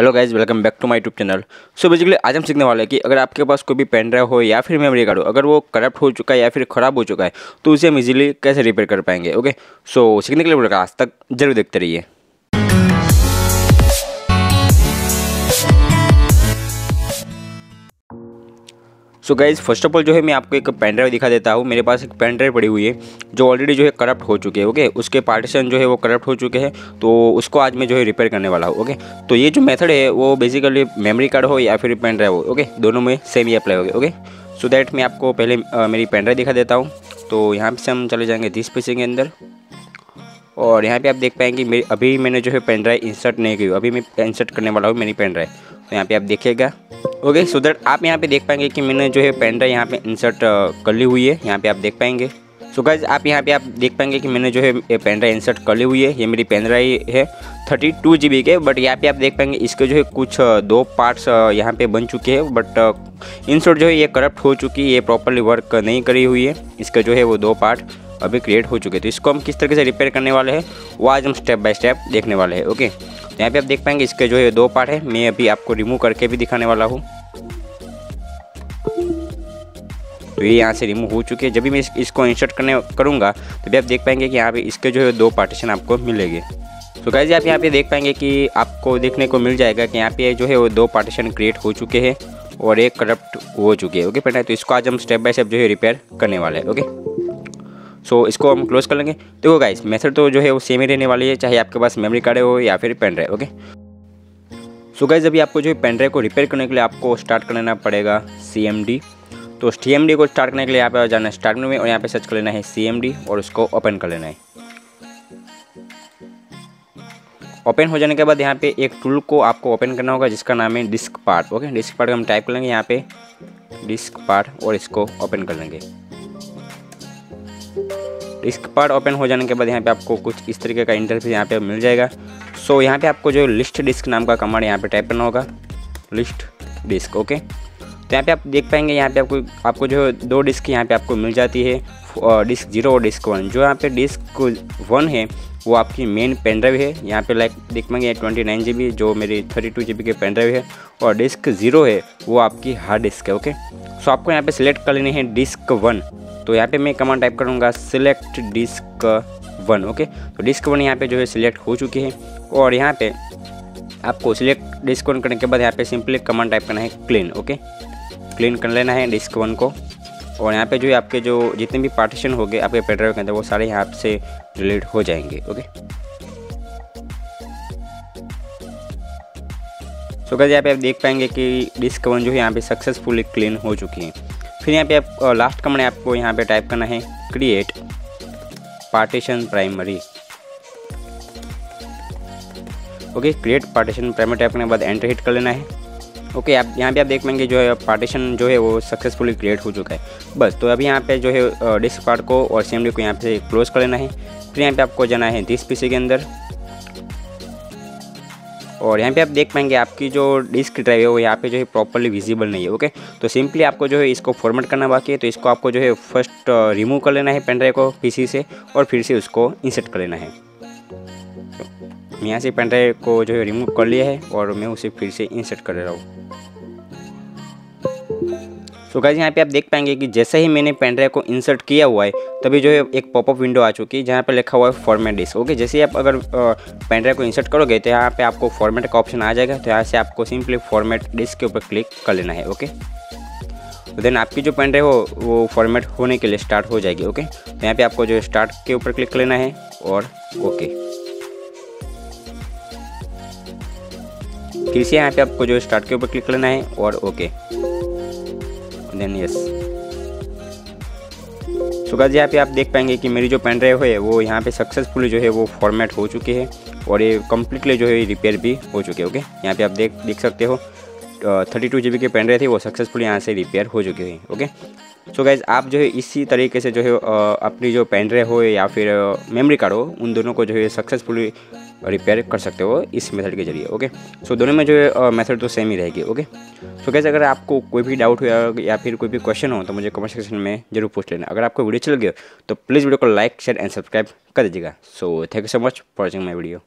Hello guys welcome back to my YouTube channel so basically आज हम सीखने वाले हैं कि अगर आपके पास कोई भी पेन ड्राइव हो या फिर मेमोरी कार्ड हो, अगर वो करप्ट हो चुका है या फिर ख़राब हो चुका है तो उसे हम इजीली कैसे रिपेयर कर पाएँगे? ओके सो सीखने के लिए आज तक ज़रूर देखते रहिए। So guys first of all जो है मैं आपको एक पेन ड्राइव दिखा देता हूँ। मेरे पास एक पेन ड्राइव पड़ी हुई है जो ऑलरेडी जो है करप्ट हो चुके हैं ओके उसके पार्टीशन जो है वो करप्ट हो चुके हैं तो उसको आज मैं जो है रिपेयर करने वाला हूँ ओके तो ये जो मेथड है वो बेसिकली मेमोरी कार्ड हो या फिर पेन ड्राइव हो ओके दोनों में सेम ही अप्लाई होगी ओके सो दैट मैं आपको पहले आ, मेरी पेन ड्राइव दिखा देता हूँ। तो यहाँ से हम चले जाएँगे दिस पीसी के अंदर। और यहाँ पे आप देख पाएँगे मेरी अभी मैंने जो है पेन ड्राइव इंसर्ट नहीं की अभी मैं इंसर्ट करने वाला हूँ मेरी पेन ड्राइव तो यहाँ पे आप देखिएगा। ओके सो दैट आप यहाँ पे देख पाएँगे कि मैंने जो है पेन ड्राइव यहाँ पे इंसर्ट कर ली हुई है। यहाँ पे आप देख पाएँगे। सो गाइज़ आप यहाँ पे आप देख पाएँगे कि मैंने जो है पेन ड्राइव इंसर्ट कर ली हुई है। ये मेरी पेन ड्राइव है थर्टी टू जी बी के। बट यहाँ पे आप देख पाएँगे इसके जो है कुछ दो पार्ट्स यहाँ पे बन चुके हैं। बट इंसर्ट जो है ये करप्ट हो चुकी है। ये प्रॉपरली वर्क नहीं करी हुई है। इसका जो है वो दो पार्ट अभी क्रिएट हो चुके हैं तो इसको हम किस तरीके से रिपेयर करने वाले हैं वो आज हम स्टेप बाय स्टेप देखने वाले हैं ओके तो यहाँ पे आप देख पाएँगे इसके जो है दो पार्ट है मैं अभी आपको रिमूव करके भी दिखाने वाला हूँ। तो ये यहाँ से रिमूव हो चुके हैं। जब भी मैं इस, इसको इंसर्ट करने करूँगा तो भी आप देख पाएँगे कि यहाँ पे इसके जो है दो पार्टीशन आपको मिलेंगे। तो गाइज़ आप यहाँ पे देख पाएँगे कि आपको देखने को मिल जाएगा कि यहाँ पे जो है वो दो पार्टीशन क्रिएट हो चुके हैं और एक करप्ट हो चुके हैं ओके पेटा तो इसको आज हम स्टेप बाय स्टेप जो है रिपेयर करने वाले हैं ओके सो इसको हम क्लोज कर लेंगे। देखो गाइस मेथड तो जो है वो सेम ही रहने वाली है, चाहे आपके पास मेमोरी कार्ड हो या फिर pen drive okay so guys अभी आपको जो है पेन ड्राइव को रिपेयर करने के लिए आपको स्टार्ट कर लेना पड़ेगा सी तो सी को स्टार्ट करने के लिए यहाँ पे जाना है स्टार्ट में और यहाँ पे सर्च कर लेना है सीएमडी और उसको ओपन कर लेना है। ओपन हो जाने के बाद यहाँ पे एक टूल को आपको ओपन करना होगा, जिसका नाम है disk part okay disk part हम टाइप कर लेंगे यहाँ पे डिस्क पार्ट और इसको ओपन कर लेंगे। डिस्क पार्ट ओपन हो जाने के बाद यहाँ पे आपको कुछ इस तरीके का इंटरफेस यहाँ पे मिल जाएगा सो so, यहाँ पे आपको जो लिस्ट डिस्क नाम का कमांड यहाँ पे टाइप करना होगा लिस्ट डिस्क ओके तो यहाँ पे आप देख पाएँगे यहाँ पे आपको आपको जो दो डिस्क यहाँ पे आपको मिल जाती है डिस्क ज़ीरो और डिस्क वन जो यहाँ पे डिस्क वन है वो आपकी मेन पेन ड्राइव है यहाँ पे लाइक देख पाएँगे ट्वेंटी नाइन जी बी जो मेरी थर्टी टू जी बी की पेन ड्राइव है और डिस्क ज़ीरो है वो आपकी हार्ड डिस्क है ओके सो आपको यहाँ पे सिलेक्ट कर लेनी है डिस्क वन तो यहाँ पे मैं कमांड टाइप करूँगा सिलेक्ट डिस्क वन ओके तो डिस्क वन यहाँ पे जो है सिलेक्ट हो चुकी है और यहाँ पे आपको सिलेक्ट डिस्क वन करने के बाद यहाँ पे सिंपली कमांड टाइप करना है क्लीन ओके क्लीन कर लेना है डिस्क वन को और यहाँ पे जो है आपके जो जितने भी पार्टीशन हो गए आपके पेड्राइव के अंदर वो सारे यहाँ से डिलीट हो जाएँगे ओके सो so, यहाँ पे आप देख पाएँगे कि डिस्क वन जो है यहाँ पे सक्सेसफुली क्लीन हो चुकी है। फिर यहाँ पे आप लास्ट कमेंट आपको यहाँ पे टाइप करना है create partition primary okay create partition primary type करने के बाद एंटर हिट कर लेना है. ओके आप, यहाँ पे आप देख पाएँगे जो है पार्टीशन जो है वो सक्सेसफुली क्रिएट हो चुका है. बस तो अभी यहाँ पे जो है डिस्क पार्ट को और सी को यहाँ पे क्लोज कर लेना है. फिर यहाँ पे आपको जाना है दिस पीसी के अंदर. और यहाँ पे आप देख पाएँगे आपकी जो डिस्क ड्राइव है वो यहाँ पे जो है प्रॉपरली विजिबल नहीं है ओके तो सिंपली आपको जो है इसको फॉर्मेट करना बाकी है तो इसको आपको जो है फ़र्स्ट रिमूव कर लेना है पेन ड्राइव को पीसी से और फिर से उसको इंसर्ट कर लेना है। तो यहाँ से पेन ड्राइव को जो है रिमूव कर लिया है और मैं उसे फिर से इंसर्ट कर रहा हूँ। सो गाइज़ यहाँ पे आप देख पाएँगे कि जैसे ही मैंने पेन ड्राइव को इंसर्ट किया हुआ है, तभी जो है एक पॉपअप विंडो आ चुकी है, जहाँ पे लिखा हुआ है फॉर्मेट डिस्क ओके जैसे ही आप अगर पेन ड्राइव को इंसर्ट करोगे तो यहाँ पे आपको फॉर्मेट का ऑप्शन आ जाएगा। तो यहाँ से आपको सिंपली फॉर्मेट डिस्क के ऊपर क्लिक कर लेना है ओके तो देन आपकी जो पेन ड्राइव हो, वो फॉर्मेट होने के लिए स्टार्ट हो जाएगी ओके तो यहाँ पे आपको जो स्टार्ट के ऊपर क्लिक लेना है, और ओके फिर से यहाँ पे आपको जो स्टार्ट के ऊपर क्लिक करना है, और okay then yes so guys यहाँ पे आप देख पाएँगे कि मेरी जो पेन ड्राइव है, वो यहाँ पे सक्सेसफुली जो है वो फॉर्मेट हो चुकी है और ये कम्प्लीटली जो है रिपेयर भी हो चुके ओके यहाँ पे आप देख देख सकते हो थर्टी टू जी बी की पेन ड्राइव थी, वो सक्सेसफुली यहाँ से रिपेयर हो चुकी है ओके सो गैज़ आप जो है इसी तरीके से जो है अपनी जो पेन ड्राइव हो या फिर मेमोरी कार्ड हो, उन दोनों को जो है सक्सेसफुली रिपेयर कर सकते हो इस मेथड के ज़रिए ओके सो दोनों में जो है मेथड तो सेम ही रहेगी ओके सो कैसे अगर आपको कोई भी डाउट हो या फिर कोई भी क्वेश्चन हो तो मुझे कमेंट सेक्शन में ज़रूर पूछ लेना। अगर आपको वीडियो चल गया तो प्लीज़ वीडियो को लाइक शेयर एंड सब्सक्राइब कर दीजिएगा। So thank you so much for watching my video